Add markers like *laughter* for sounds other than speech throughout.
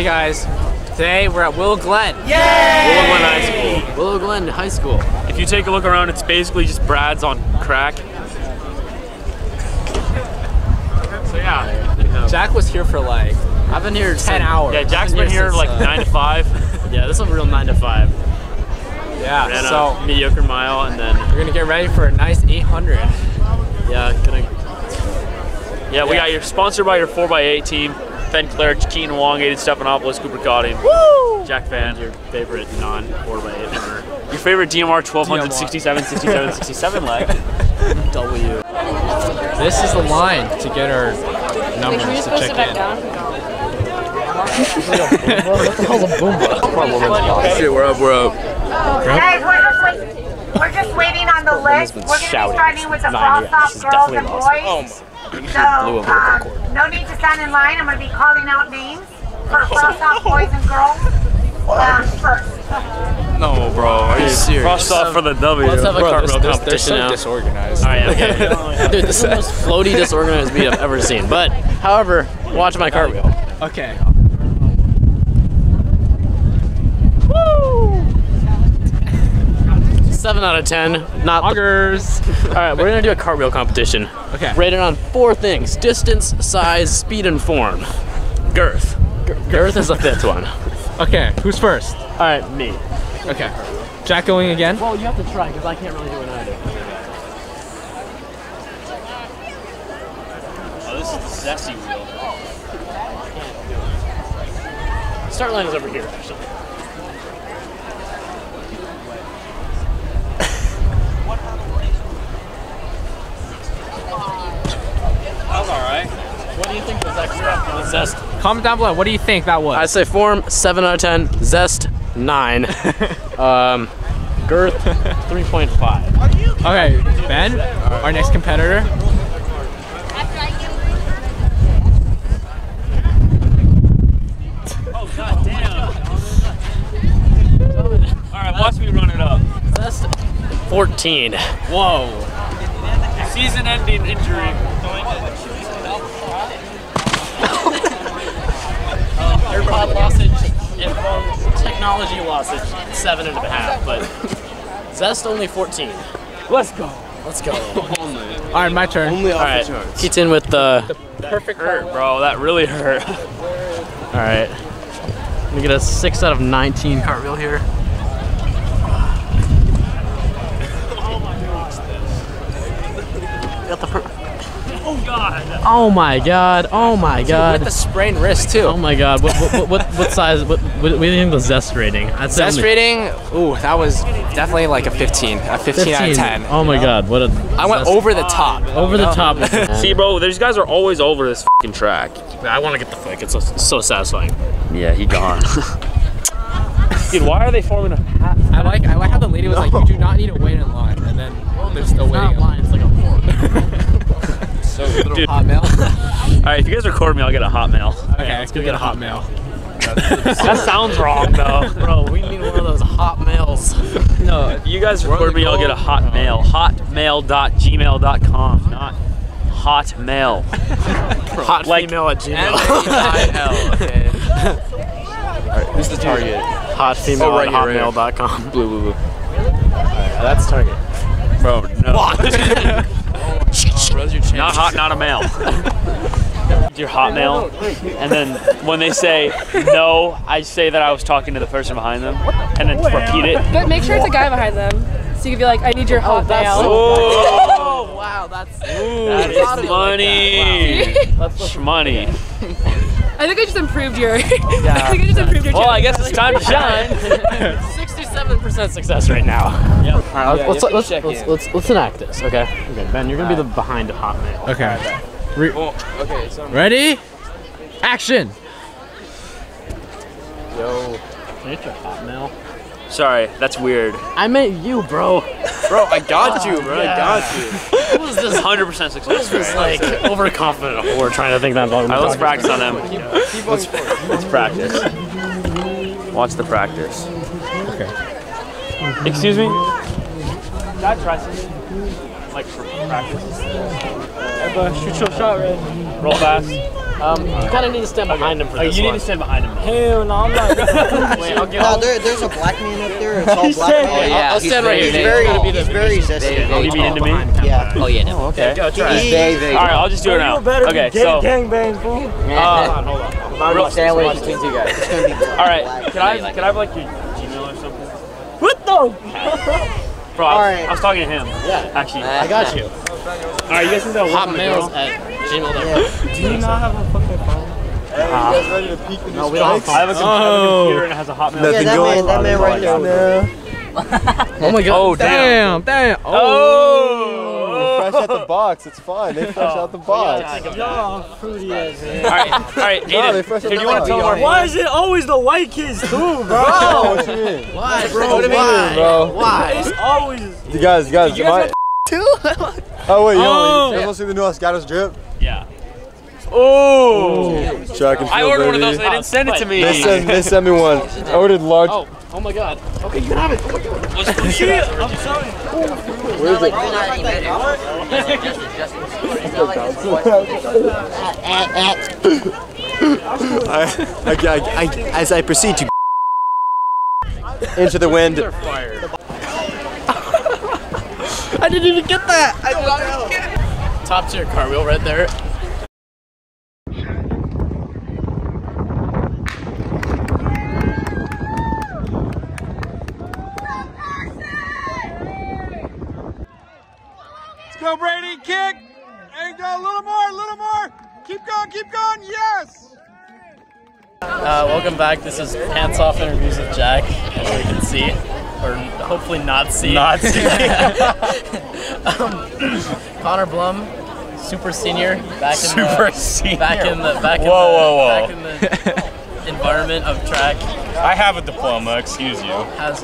Hey guys, today we're at Willow Glen. Willow Glen High School. Willow Glen High School. If you take a look around, it's basically just Brad's on crack. So yeah, Jack was here for like I've been here 10 hours. yeah, Jack's been been here here since, like uh, nine to five. *laughs* Yeah, this is a real nine to five. Yeah, Ran so a mediocre mile, and then we're gonna get ready for a nice 800. Yeah, gonna yeah, we Yeah. got your sponsored by your 4x8 team, Ben Clare, Keaton Wong, Aiden Stephanopoulos, Cooper Cotting, Woo! Jack Fan. your favorite non 4x8 runner. Your favorite DMR 1267, 67 67 67 leg. *laughs* W. This is the line to get our numbers Should we just to post check it back in. down? Shit, we're up, we're up. Guys, we're just, wait, we're just waiting on the list. We're going to be starting with the frosh-soph girls and boys. So, um, no need to stand in line. I'm going to be calling out names for *laughs* frost off boys and girls um, first. No, bro, are you serious? Crossed off for the W. Let's have a Bro, cartwheel this- this- they're competition so now. disorganized. All right, okay. *laughs* Dude, this is the most floaty, disorganized beat I've ever seen. But, however, watch my cartwheel. Okay. Seven out of ten. Not. Augers. *laughs* All right, we're gonna do a cartwheel competition. Okay. Rated on four things: distance, size, speed, and form. Girth. Girth is the fifth one. Okay, who's first? All right, me. Okay. Jack going again? Well, you have to try because I can't really do it either. Oh, this is the zesty wheel. Start line is over here, actually. All right. What do you think was extra? Zest. Comment down below. What do you think that was? I say form seven out of ten. Zest nine. *laughs* um, girth three point five. Okay, Ben, our next competitor. Oh god damn. All right, watch me run it up. Zest fourteen. Whoa. Season-ending injury. AirPod lossage and phone technology lossage seven and a half, but Zest only fourteen. Let's go. Let's go. *laughs* All right, my turn. Only off All right, the charts. Keaton with the. Perfect Hurt, bro. That really hurt. *laughs* All right. Let me get a six out of nineteen cartwheel here. *laughs* Oh Got the per- Oh god. oh my god! Oh my god! With the sprained wrist too. Oh my god! What what, what, what size? What, what, what do you think the zest rating? I'd say Zest only rating, ooh, that was definitely like a 15. A 15, out of 10. Oh my god! What a I went zest- over the top. over the top. *laughs* See, bro, these guys are always over this fucking track. I want to get the flick. It's so, so satisfying. Yeah, he gone. *laughs* Dude, why are they forming a hat? I like I like how the lady was like, you do not need to wait in line, and then they're still It's not waiting. line. It's like a fork. *laughs* So little hot mail. *laughs* All right, if you guys record me, I'll get a hot mail. Okay, let's go get a hot mail. that sounds wrong, though. *laughs* Bro, we need one of those hot mails. No, if you guys record me, I'll get a oh. hot mail. Hotmail.gmail.com, not hotmail. Hot Like- female at Gmail. M-A-I-L, okay. Who's the target? Hot female Oh, right at here, right here. hotmail.com. Blue, blue, blue. That's target. Bro, no. *laughs* *laughs* Bro, your chance. Not hot, not a mail. *laughs* Your hotmail, and then when they say no, I say that I was talking to the person behind them, and then repeat it. But make sure it's a guy behind them. So you can be like, I need your hot mail. Oh, wow, that's that is money. That's money. I think I just improved your. *laughs* I think I just improved your. Well, I chance. guess it's time to shine. *laughs* 67% success right now. Yep. All right, Yeah, let's, you have let's, check let's, in. let's, let's enact this, okay? Okay, Ben, you're gonna be the behind the hot mail. Okay. Oh, okay, so Ready? Action. Yo, can I get your hot mail? Sorry, that's weird. I meant you, bro. bro, I got you, bro. I got you. Was this? 100% success This rate. like overconfident whore trying to think that long. All right, let's practice on going forward. Let's practice. Watch the practice. Okay. Excuse me? Try something? Like for practice? Shoot your shot, Red. Roll fast. You kind of need to stand behind him for Oh, this you need to stand behind him. Hell no, I'm not. *laughs* Wait, I'll get. No, there, there's a black man up there. It's *laughs* all black said- men. yeah, I'll stand right here. He's He's very, gonna be the he's very resistant. Oh, you mean into me? Yeah. Oh yeah. No. Okay. Go try. He's it. very, very. All right, I'll just do it now. You better Okay, be so gangbang, fool. uh, real, Sandwich between two guys. It's gonna be black. all right, black. can I can I have like your Gmail or something? What the? *laughs* Bro, I was, All right. I was talking to him. Yeah. Actually. I got you. All right, you guys think that Hotmails at gmail.com. Do you not have a fucking phone? Ah. No, we don't have I have a, com- I oh. computer and it has a Hotmail. Yeah, that man, that man right there. Oh my god. Oh, damn. Damn. Oh. oh. Fresh out the *laughs* box. It's fine. They fresh out the box. Y'all fruity ass man. All right, all right, No, they fresh out do the you want to tell them Why is it always the white kids too, *laughs* bro? Oh, what you mean? Why, bro? What do you mean, bro? Why? It's always. You guys, you guys, You am guys I? *laughs* Oh wait, Oh. you guys want to see the new Los Gatos drip? Yeah. Oh. Track and field, I ordered one of those. They didn't send it to me. They sent, they sent me one. I ordered large. Oh, oh my God. Okay, you can have it. Oh my God. Shit, I'm sorry. Where's it? *laughs* I, I, I, I, as I proceed to into the wind. *laughs* I didn't even get that. i got it Top tier car wheel right there. Go, Brady. Kick. And go a little more, a little more. Keep going, keep going. Yes. Uh, welcome back. This is Pants Off Interviews with Jack, as you can see. Or hopefully not see. Not *laughs* see. um, *clears throat* Connor Blum, super senior, back in Super the, senior. back in the back in Whoa, the, whoa, whoa. back in the environment of track I have a diploma. Excuse you. has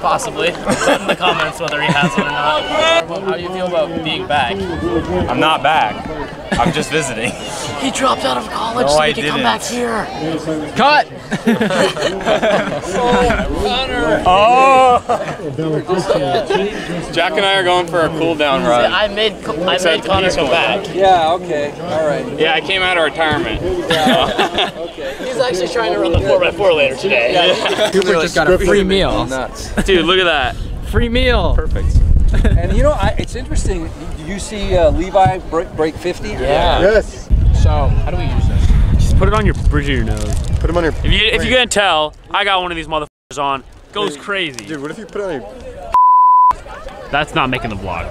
possibly put in the comments whether he has one or not. How do you feel about being back? I'm not back. I'm just visiting. He dropped out of college No, so I he can come back here. Cut. *laughs* Oh. Jack and I are going for a cool down ride. I made I made Connor come back. Yeah, okay. All right. Yeah, I came out of retirement. Okay. *laughs* He's actually trying to run the 4x4 later today. Yeah. *laughs* Cooper just got a free meal. Nuts. Dude, look at that. Free meal. Perfect. and you know, I, it's interesting. Did you see uh, Levi break, break 50? Yeah. Yes. So, how do we use this? Just put it on your bridge of your nose. Put them on your. If you if you can tell, I got one of these motherfuckers on. Goes crazy. Dude, what if you put it on your? That's not making the vlog.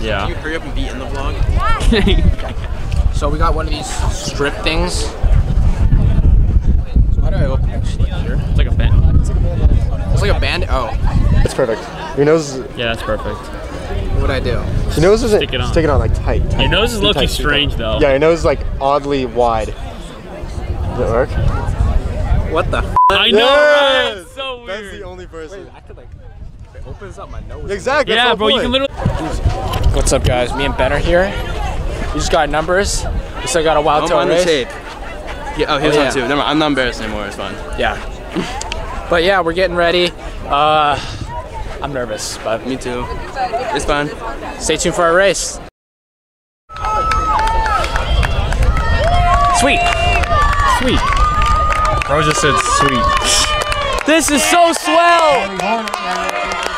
Yeah. You Hurry up and be in the vlog. *laughs* so we got one of these strip things. So how do I open it? Just like here? It's like a band. It's like a band. Oh, It's perfect. Your nose. Yeah, that's perfect. What I do? Your nose isn't. Stick it on. Stick it on like tight. Your nose is looking tight, strange tight. though. Yeah, your nose is like oddly wide. Does it work? What the? I know, right? It's so That's the only person. I could like, it opens up my nose. Exactly. Yeah, bro, the you can literally. What's up, guys? Me and Ben are here. We just got numbers. We still got a wild I'm on the race. tape. Yeah, oh, here's Oh, one yeah. too. Never mind, I'm not embarrassed anymore. It's fine. Yeah. *laughs* but yeah, we're getting ready. Uh, I'm nervous, but Me too. It's fun. stay tuned for our race. Sweet. Sweet. Bro just said sweet. This is so swell!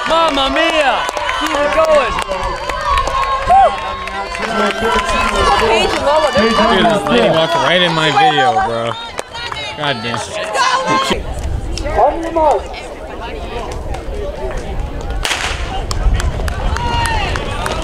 Mamma mia! Keep it going! Dude, this lady walked right in my video, bro. God damn.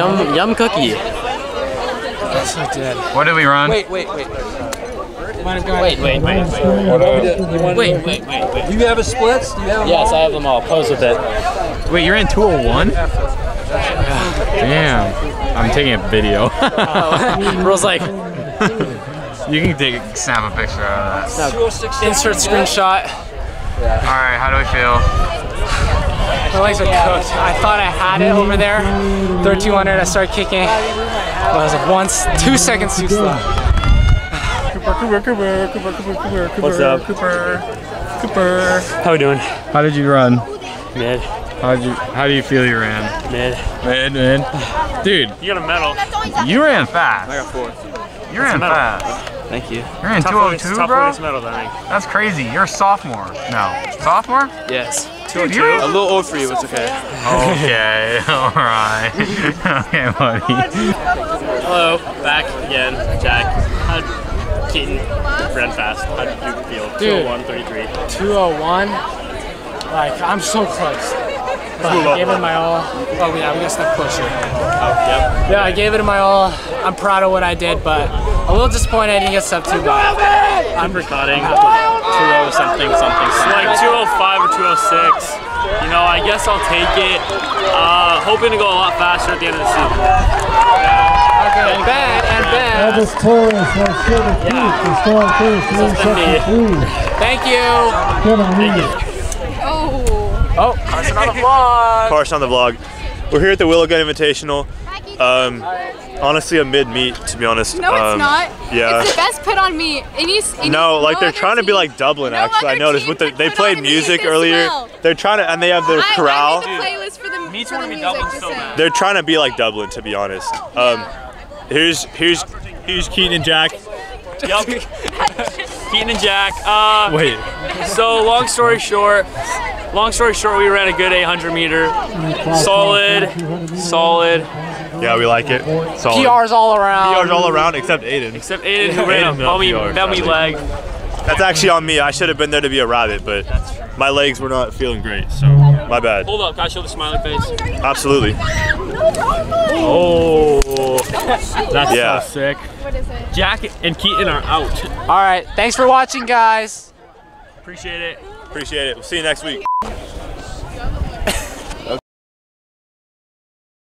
Yum yum cookie. What did we run? Wait, wait, wait. Wait, uh, wait, wait, wait. Wait, wait, wait, wait. Do you have a splits? Do you have Yes, I have them all. Pose with it. Wait, you're in 201? Damn. I'm taking a video. *laughs* Bro's like, *laughs* you can take snap a picture out of that. Oh insert screenshot. All right, how do we feel? My legs are cooked. I thought I had it over there. 3200, I started kicking. But I was like once, two seconds too slow. Cooper, Cooper, Cooper, Cooper, Cooper, Cooper, Cooper. What's up? Cooper? Cooper. How we doing? How did you run? Mid. How did you? How do you feel you ran? Mid. Mid, mid. Dude, You got a medal. you ran fast. I got four. You ran medal. fast. Thank you. You ran Top 202, top bro. lowest medal, I think. That's crazy. You're a sophomore. No, sophomore? Yes. Dude, you're A little old for you, it's okay. Okay, *laughs* all right. *laughs* okay, buddy. Hello, back again, Jack. How Keaton ran fast. How did you feel? Dude. 201, 33. 201. Like, I'm so close. But I gave it my all. Oh, yeah, we got step closer. Oh, yep. Yeah, I gave it my all. I'm proud of what I did, but a little disappointed I didn't get step two, but I'm recording 20 something something. It's like 205 or 206. You know, I guess I'll take it. Uh, hoping to go a lot faster at the end of the season. Okay, and Ben, and Ben. Elvis Torres has Silver Peak to start first, lead second three. Thank you. Kevin Reed. Oh, Carson on the vlog. Carson on the vlog. We're here at the Willow Glen Invitational. Um, honestly, a mid meet to be honest. No, it's Um, not. Yeah. It's the best put on me. Any, any, no, like they're other trying to be like Dublin. no actually, I noticed team with the they played music earlier. well. They're trying to and they have their I, corral. I made the playlist for the, for the music just saying. They're trying to be like Dublin, to be honest. Um, here's here's here's Keaton and Jack. Yup. *laughs* Keaton and Jack. Uh, Wait. So long story short, long story short, we ran a good 800 meter. Solid, solid. Yeah, we like it. Solid. PRs all around. PRs all around except Aiden. Except Aiden who ran a Aiden got bummy, bummy leg. That's actually on me. I should have been there to be a rabbit, but my legs were not feeling great, so my bad. Hold up, can I show the smiley face? Absolutely. Oh, That's Yeah. so sick. What is it? Jack and Keaton are out. All right, thanks for watching, guys. Appreciate it. Appreciate it. We'll see you next week.